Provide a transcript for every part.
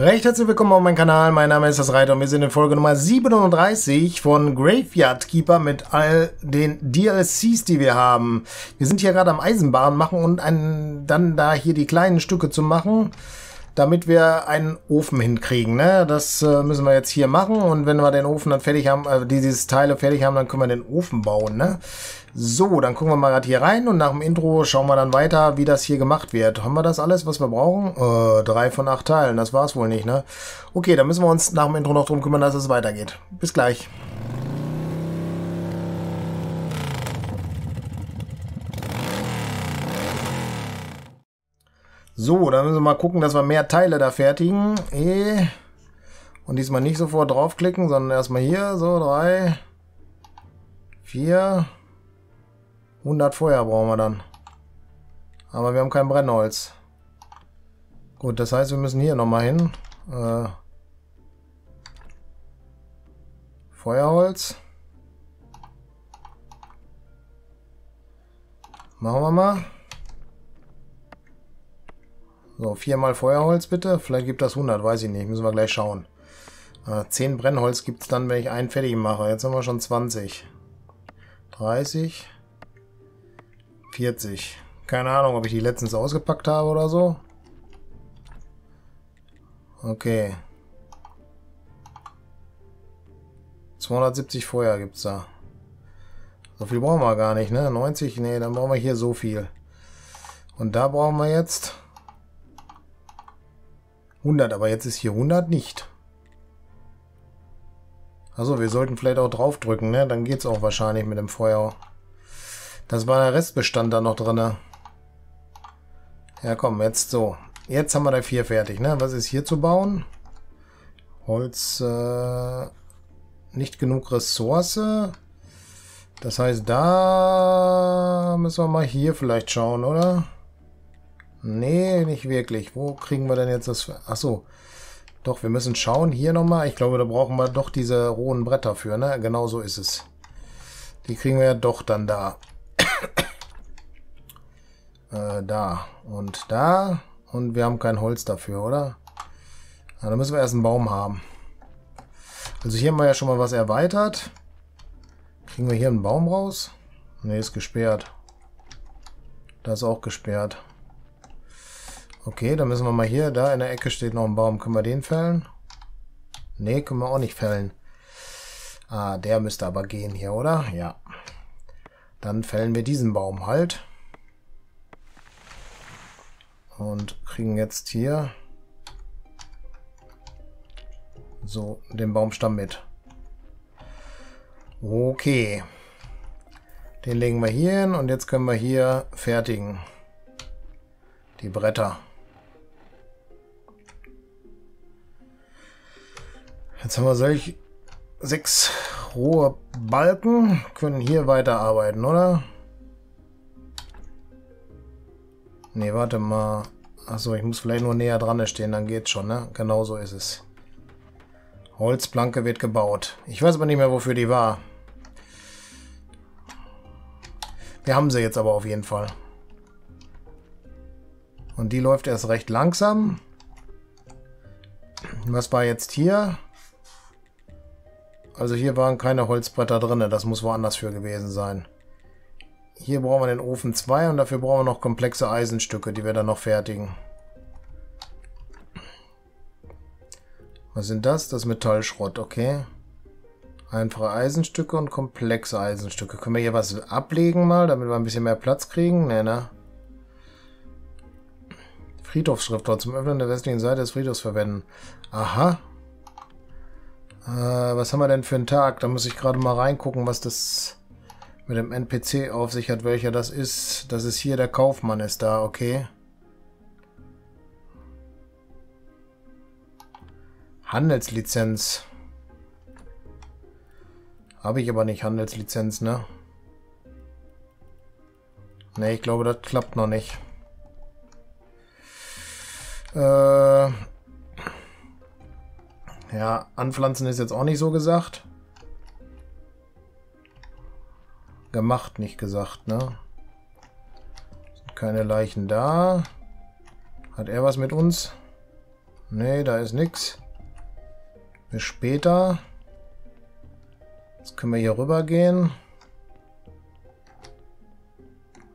Recht herzlich willkommen auf meinem Kanal. Mein Name ist das Reiter und wir sind in Folge Nummer 37 von Graveyard Keeper mit all den DLCs, die wir haben. Wir sind hier gerade am Eisenbahn machen und ein, dann da hier die kleinen Stücke zu machen, damit wir einen Ofen hinkriegen. Ne? Das äh, müssen wir jetzt hier machen und wenn wir den Ofen dann fertig haben, äh, diese Teile fertig haben, dann können wir den Ofen bauen. Ne? So, dann gucken wir mal gerade hier rein und nach dem Intro schauen wir dann weiter, wie das hier gemacht wird. Haben wir das alles, was wir brauchen? Äh, drei von acht Teilen, das war's wohl nicht, ne? Okay, dann müssen wir uns nach dem Intro noch drum kümmern, dass es weitergeht. Bis gleich. So, dann müssen wir mal gucken, dass wir mehr Teile da fertigen. E. Und diesmal nicht sofort draufklicken, sondern erstmal hier, so, drei, vier... 100 Feuer brauchen wir dann. Aber wir haben kein Brennholz. Gut, das heißt, wir müssen hier nochmal hin. Äh, Feuerholz. Machen wir mal. So, viermal Feuerholz bitte. Vielleicht gibt das 100, weiß ich nicht. Müssen wir gleich schauen. Äh, 10 Brennholz gibt es dann, wenn ich einen fertig mache. Jetzt haben wir schon 20. 30. 40. Keine Ahnung, ob ich die letztens ausgepackt habe oder so. Okay. 270 Feuer gibt es da. So viel brauchen wir gar nicht, ne? 90? Ne, dann brauchen wir hier so viel. Und da brauchen wir jetzt 100, aber jetzt ist hier 100 nicht. Also wir sollten vielleicht auch draufdrücken, ne? Dann geht es auch wahrscheinlich mit dem Feuer. Das war der Restbestand da noch drin. Ja, komm, jetzt so. Jetzt haben wir da vier fertig, ne? Was ist hier zu bauen? Holz, äh, nicht genug Ressource. Das heißt, da müssen wir mal hier vielleicht schauen, oder? Nee, nicht wirklich. Wo kriegen wir denn jetzt das... Ach so. Doch, wir müssen schauen. Hier nochmal. Ich glaube, da brauchen wir doch diese rohen Bretter für, ne? Genau so ist es. Die kriegen wir ja doch dann da. äh, da und da. Und wir haben kein Holz dafür, oder? Ja, dann müssen wir erst einen Baum haben. Also hier haben wir ja schon mal was erweitert. Kriegen wir hier einen Baum raus? Ne, ist gesperrt. Das ist auch gesperrt. Okay, dann müssen wir mal hier, da in der Ecke steht noch ein Baum. Können wir den fällen? Ne, können wir auch nicht fällen. Ah, der müsste aber gehen hier, oder? Ja. Dann fällen wir diesen Baum halt. Und kriegen jetzt hier so den Baumstamm mit. Okay. Den legen wir hier hin und jetzt können wir hier fertigen. Die Bretter. Jetzt haben wir solch sechs rohe Balken können hier weiterarbeiten, oder? Ne, warte mal. Achso, ich muss vielleicht nur näher dran stehen, dann geht's schon, ne? Genau so ist es. Holzplanke wird gebaut. Ich weiß aber nicht mehr, wofür die war. Wir haben sie jetzt aber auf jeden Fall. Und die läuft erst recht langsam. Was war jetzt hier? Also hier waren keine Holzbretter drin, das muss woanders für gewesen sein. Hier brauchen wir den Ofen 2 und dafür brauchen wir noch komplexe Eisenstücke, die wir dann noch fertigen. Was sind das? Das Metallschrott, okay. Einfache Eisenstücke und komplexe Eisenstücke. Können wir hier was ablegen mal, damit wir ein bisschen mehr Platz kriegen? Ne, ne? Friedhofsschriftwort zum Öffnen der westlichen Seite des Friedhofs verwenden. Aha, äh, was haben wir denn für einen Tag? Da muss ich gerade mal reingucken, was das mit dem NPC auf sich hat, welcher das ist. Das ist hier der Kaufmann ist da, okay. Handelslizenz. Habe ich aber nicht Handelslizenz, ne? Ne, ich glaube, das klappt noch nicht. Äh, ja, anpflanzen ist jetzt auch nicht so gesagt. Gemacht, nicht gesagt, ne? Sind keine Leichen da. Hat er was mit uns? Nee, da ist nichts. Bis später. Jetzt können wir hier rüber gehen.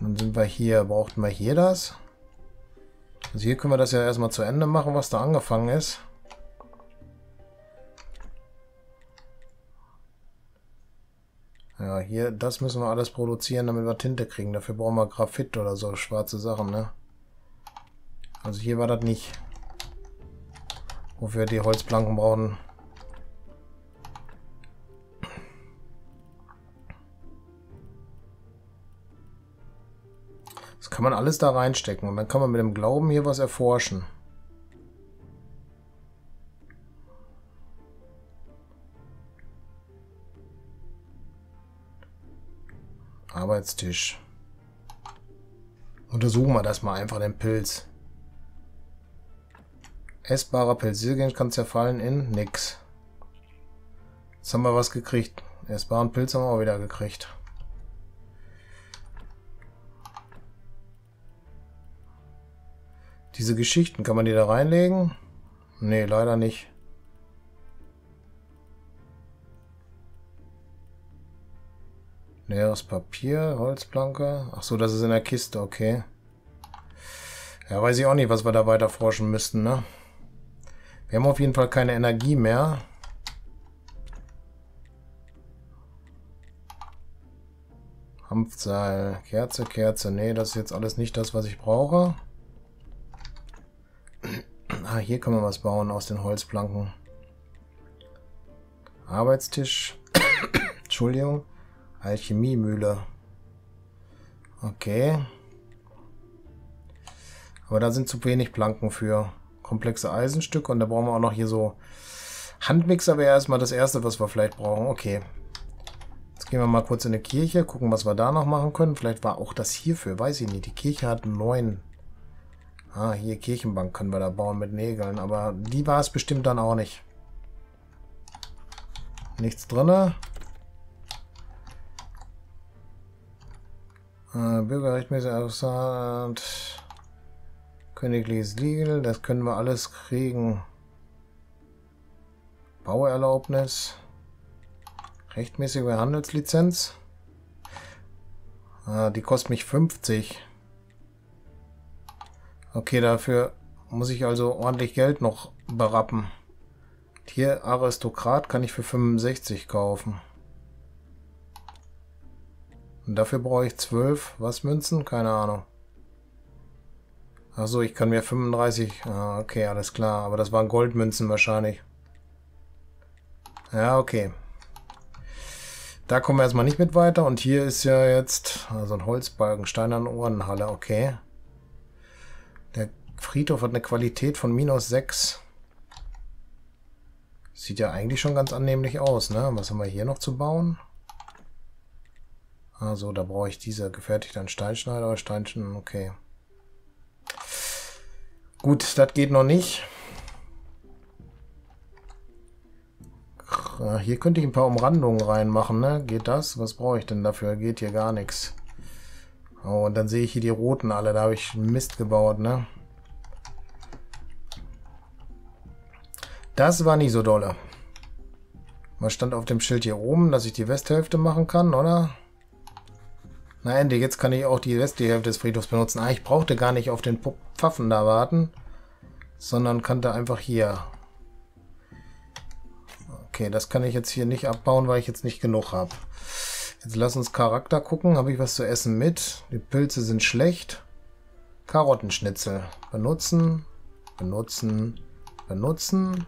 Dann sind wir hier. Brauchten wir hier das? Also hier können wir das ja erstmal zu Ende machen, was da angefangen ist. Hier, das müssen wir alles produzieren, damit wir Tinte kriegen. Dafür brauchen wir Graphit oder so, schwarze Sachen, ne? Also hier war das nicht. Wofür die Holzplanken brauchen. Das kann man alles da reinstecken und dann kann man mit dem Glauben hier was erforschen. Arbeitstisch. Untersuchen wir das mal einfach, den Pilz. Essbarer Pilziergen kann zerfallen in nix. Jetzt haben wir was gekriegt. Essbaren Pilz haben wir auch wieder gekriegt. Diese Geschichten, kann man die da reinlegen? Nee, leider nicht. Leeres Papier, Holzplanke. Ach so, das ist in der Kiste, okay. Ja, weiß ich auch nicht, was wir da weiter forschen müssten, ne? Wir haben auf jeden Fall keine Energie mehr. Hanfseil, Kerze, Kerze. Nee, das ist jetzt alles nicht das, was ich brauche. Ah, hier können wir was bauen aus den Holzplanken. Arbeitstisch. Entschuldigung. Alchemiemühle. Okay. Aber da sind zu wenig Planken für komplexe Eisenstücke. Und da brauchen wir auch noch hier so... Handmixer wäre erstmal das erste, was wir vielleicht brauchen. Okay. Jetzt gehen wir mal kurz in die Kirche, gucken, was wir da noch machen können. Vielleicht war auch das hierfür, weiß ich nicht. Die Kirche hat neun. Ah, hier Kirchenbank können wir da bauen mit Nägeln. Aber die war es bestimmt dann auch nicht. Nichts drinne. Äh, Bürgerrechtmäßig Ausland. Königliches Legal, das können wir alles kriegen. Bauerlaubnis. Rechtmäßige Handelslizenz. Ah, die kostet mich 50. Okay, dafür muss ich also ordentlich Geld noch berappen. Tier Aristokrat kann ich für 65 kaufen. Und dafür brauche ich 12, was Münzen? Keine Ahnung. Achso, ich kann mir 35... Ah, okay, alles klar. Aber das waren Goldmünzen wahrscheinlich. Ja, okay. Da kommen wir erstmal nicht mit weiter. Und hier ist ja jetzt also ein Holzbalken, steinerne Ohrenhalle. Okay. Der Friedhof hat eine Qualität von minus 6. Sieht ja eigentlich schon ganz annehmlich aus, ne? Was haben wir hier noch zu bauen? Also, da brauche ich diese gefertigten Steinschneider oder Steinchen. Okay. Gut, das geht noch nicht. Hier könnte ich ein paar Umrandungen reinmachen, ne? Geht das? Was brauche ich denn dafür? Geht hier gar nichts. Oh, und dann sehe ich hier die roten alle. Da habe ich Mist gebaut, ne? Das war nicht so dolle. Was stand auf dem Schild hier oben, dass ich die Westhälfte machen kann, oder? Na endlich, jetzt kann ich auch die westliche Hälfte des Friedhofs benutzen. Ah, ich brauchte gar nicht auf den Pfaffen da warten, sondern kann da einfach hier. Okay, das kann ich jetzt hier nicht abbauen, weil ich jetzt nicht genug habe. Jetzt lass uns Charakter gucken. Habe ich was zu essen mit? Die Pilze sind schlecht. Karottenschnitzel. Benutzen, benutzen, benutzen,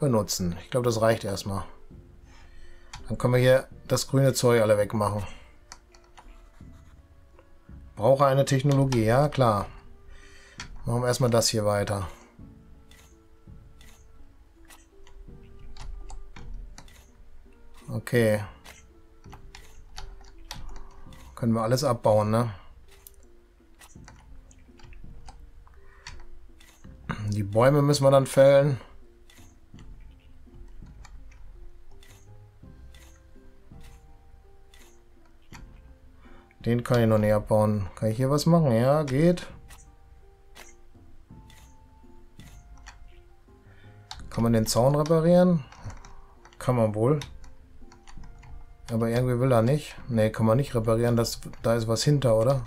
benutzen. Ich glaube, das reicht erstmal. Dann können wir hier das grüne Zeug alle wegmachen. Brauche eine Technologie, ja klar. Machen wir erstmal das hier weiter. Okay. Können wir alles abbauen, ne? Die Bäume müssen wir dann fällen. Den kann ich noch näher bauen. Kann ich hier was machen? Ja, geht. Kann man den Zaun reparieren? Kann man wohl. Aber irgendwie will er nicht. Ne, kann man nicht reparieren. Das, da ist was hinter, oder?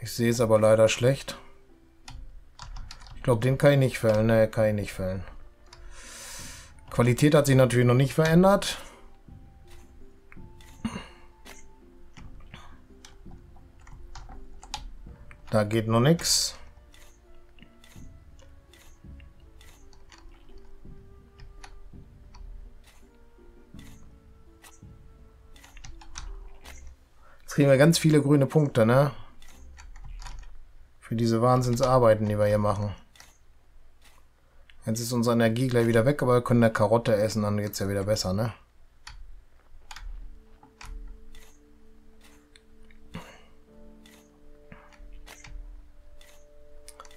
Ich sehe es aber leider schlecht. Ich glaube, den kann ich nicht fällen. Ne, kann ich nicht fällen. Qualität hat sich natürlich noch nicht verändert. Da geht noch nichts. Jetzt kriegen wir ganz viele grüne Punkte, ne? Für diese Wahnsinnsarbeiten, die wir hier machen. Jetzt ist unsere Energie gleich wieder weg, aber wir können eine Karotte essen, dann geht es ja wieder besser, ne?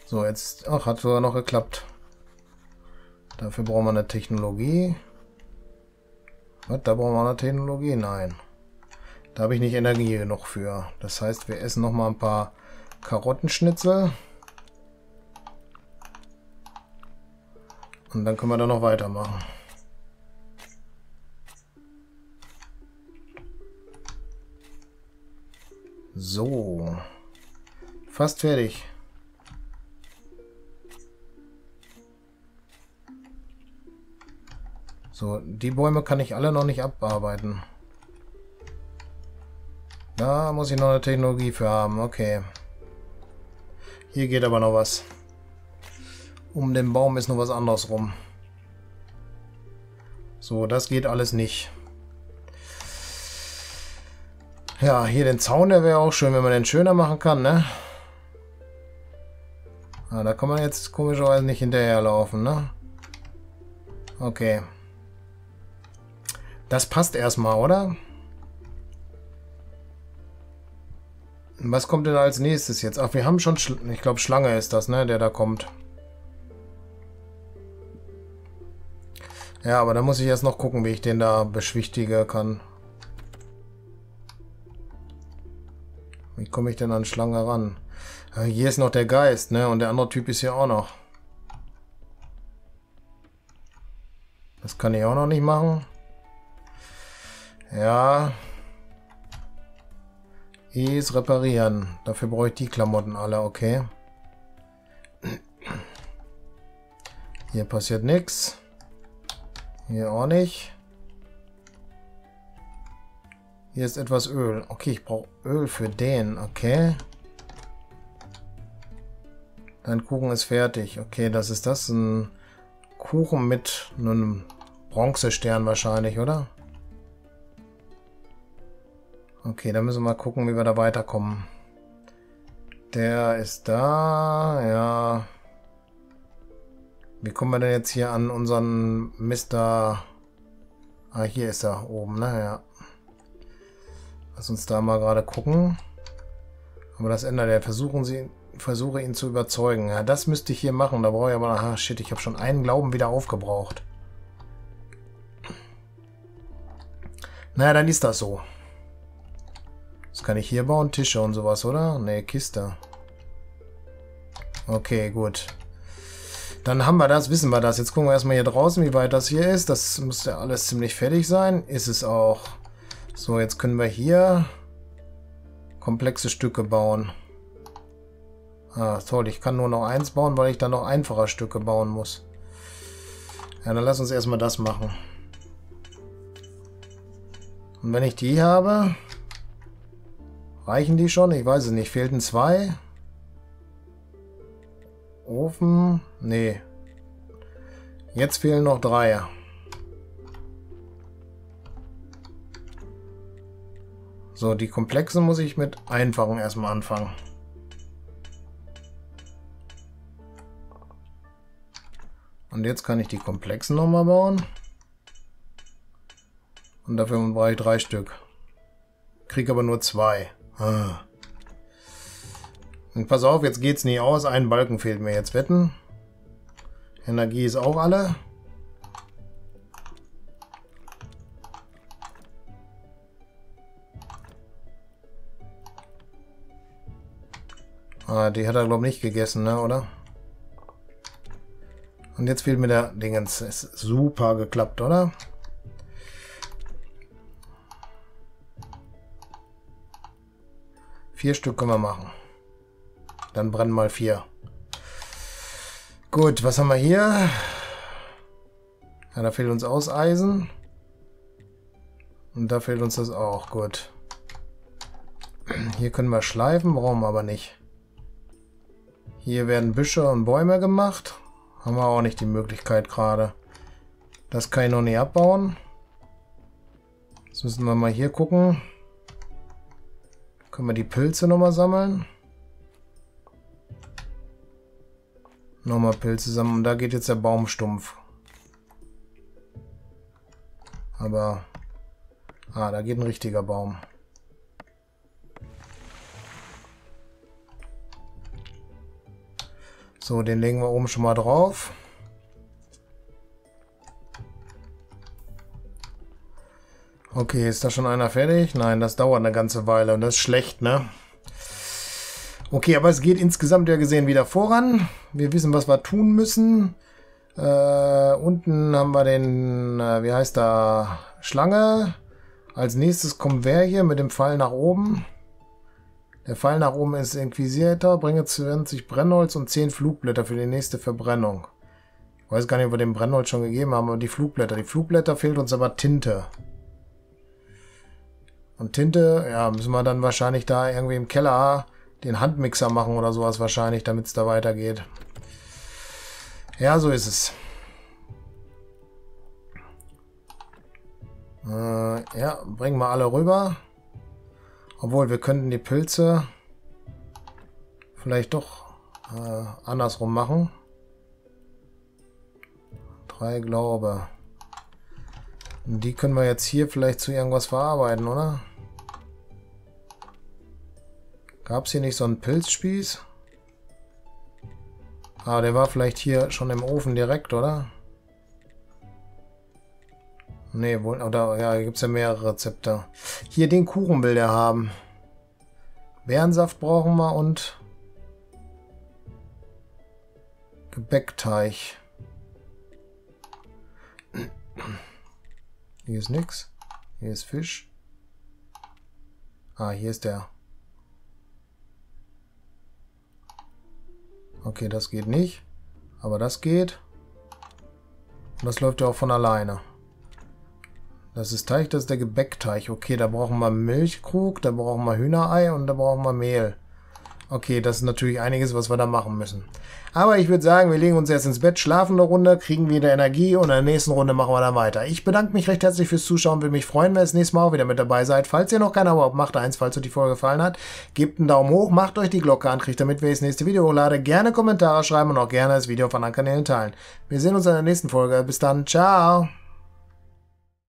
So, jetzt... Ach, hat sogar noch geklappt. Dafür brauchen wir eine Technologie. Was, da brauchen wir eine Technologie? Nein. Da habe ich nicht Energie genug für. Das heißt, wir essen noch mal ein paar Karottenschnitzel. Und dann können wir da noch weitermachen. So. Fast fertig. So, die Bäume kann ich alle noch nicht abarbeiten. Da muss ich noch eine Technologie für haben. Okay. Hier geht aber noch was. Um den Baum ist noch was anderes rum. So, das geht alles nicht. Ja, hier den Zaun, der wäre auch schön, wenn man den schöner machen kann, ne? Ah, da kann man jetzt komischerweise nicht hinterherlaufen, ne? Okay. Das passt erstmal, oder? Was kommt denn als nächstes jetzt? Ach, wir haben schon... Sch ich glaube, Schlange ist das, ne? Der da kommt. Ja, aber da muss ich erst noch gucken, wie ich den da beschwichtigen kann. Wie komme ich denn an Schlange ran? Hier ist noch der Geist, ne? Und der andere Typ ist hier auch noch. Das kann ich auch noch nicht machen. Ja. Is reparieren. Dafür brauche ich die Klamotten alle, okay. Hier passiert nichts. Hier auch nicht. Hier ist etwas Öl. Okay, ich brauche Öl für den. Okay. Dein Kuchen ist fertig. Okay, das ist das. Ein Kuchen mit einem Bronzestern wahrscheinlich, oder? Okay, dann müssen wir mal gucken, wie wir da weiterkommen. Der ist da, ja. Wie kommen wir denn jetzt hier an unseren Mr... Ah, hier ist er oben, ne? Ja. Lass uns da mal gerade gucken. Aber das ändert er. Versuchen Sie, versuche ihn zu überzeugen. Ja, das müsste ich hier machen. Da brauche ich aber... Ah, shit, ich habe schon einen Glauben wieder aufgebraucht. Naja, dann ist das so. Was kann ich hier bauen? Tische und sowas, oder? Ne, Kiste. Okay, gut. Dann haben wir das, wissen wir das. Jetzt gucken wir erstmal hier draußen, wie weit das hier ist. Das müsste alles ziemlich fertig sein. Ist es auch. So, jetzt können wir hier komplexe Stücke bauen. Ah, toll. Ich kann nur noch eins bauen, weil ich dann noch einfacher Stücke bauen muss. Ja, dann lass uns erstmal das machen. Und wenn ich die habe, Reichen die schon? Ich weiß es nicht. Fehlten zwei? Ofen? Nee. Jetzt fehlen noch drei. So, die komplexen muss ich mit einfachen erstmal anfangen. Und jetzt kann ich die komplexen nochmal bauen. Und dafür brauche ich drei Stück. Krieg aber nur zwei. Ah. Und pass auf, jetzt geht's nie aus. Ein Balken fehlt mir jetzt. Wetten. Energie ist auch alle. Ah, die hat er, glaube ich, nicht gegessen, ne, oder? Und jetzt fehlt mir der Dingens. Ist super geklappt, oder? Vier Stück können wir machen. Dann brennen mal vier. Gut, was haben wir hier? Ja, da fehlt uns Auseisen. Und da fehlt uns das auch. Gut. Hier können wir schleifen, brauchen wir aber nicht. Hier werden Büsche und Bäume gemacht. Haben wir auch nicht die Möglichkeit gerade. Das kann ich noch nicht abbauen. Jetzt müssen wir mal hier gucken. Können wir die Pilze nochmal sammeln. Nochmal Pilze sammeln. Und da geht jetzt der Baumstumpf. Aber... Ah, da geht ein richtiger Baum. So, den legen wir oben schon mal drauf. Okay, ist da schon einer fertig? Nein, das dauert eine ganze Weile und das ist schlecht, ne? Okay, aber es geht insgesamt ja gesehen wieder voran. Wir wissen, was wir tun müssen. Äh, unten haben wir den, äh, wie heißt da, Schlange. Als nächstes kommt wer hier mit dem Pfeil nach oben. Der Pfeil nach oben ist Inquisitor, bringe 20 Brennholz und 10 Flugblätter für die nächste Verbrennung. Ich weiß gar nicht, ob wir den Brennholz schon gegeben haben, aber die Flugblätter. Die Flugblätter fehlt uns aber Tinte. Und Tinte, ja, müssen wir dann wahrscheinlich da irgendwie im Keller den Handmixer machen oder sowas wahrscheinlich, damit es da weitergeht. Ja, so ist es. Äh, ja, bringen wir alle rüber. Obwohl, wir könnten die Pilze vielleicht doch äh, andersrum machen. Drei Glaube. Die können wir jetzt hier vielleicht zu irgendwas verarbeiten, oder? Gab es hier nicht so einen Pilzspieß? Ah, der war vielleicht hier schon im Ofen direkt, oder? Ne, wohl, oder, ja, hier gibt es ja mehrere Rezepte. Hier, den Kuchen will der haben. Bärensaft brauchen wir und Gebäckteig. Hier ist nix. Hier ist Fisch. Ah, hier ist der. Okay, das geht nicht. Aber das geht. Und das läuft ja auch von alleine. Das ist Teig, das ist der Gebäckteig. Okay, da brauchen wir Milchkrug, da brauchen wir Hühnerei und da brauchen wir Mehl. Okay, das ist natürlich einiges, was wir da machen müssen. Aber ich würde sagen, wir legen uns jetzt ins Bett, schlafen eine Runde, kriegen wieder Energie und in der nächsten Runde machen wir dann weiter. Ich bedanke mich recht herzlich fürs Zuschauen, würde mich freuen, wenn ihr das nächste Mal auch wieder mit dabei seid. Falls ihr noch kein Abo habt, macht eins, falls euch die Folge gefallen hat. Gebt einen Daumen hoch, macht euch die Glocke an, kriegt damit, wenn ich das nächste Video hochlade. Gerne Kommentare schreiben und auch gerne das Video auf anderen Kanälen teilen. Wir sehen uns in der nächsten Folge. Bis dann, ciao!